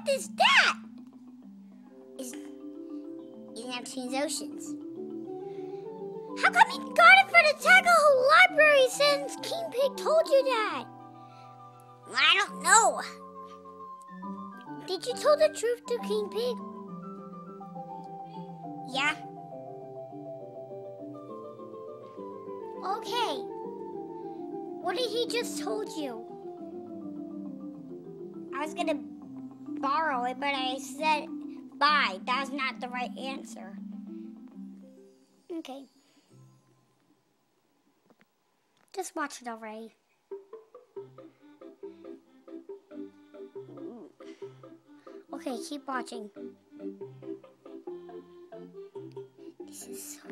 What is that? Is in Neptune's oceans. How come you got it for the Tackle Library since King Pig told you that? I don't know. Did you tell the truth to King Pig? Yeah. Okay. What did he just told you? I was gonna borrow it, but I said bye. That's not the right answer. Okay. Just watch it already. Okay, keep watching. This is so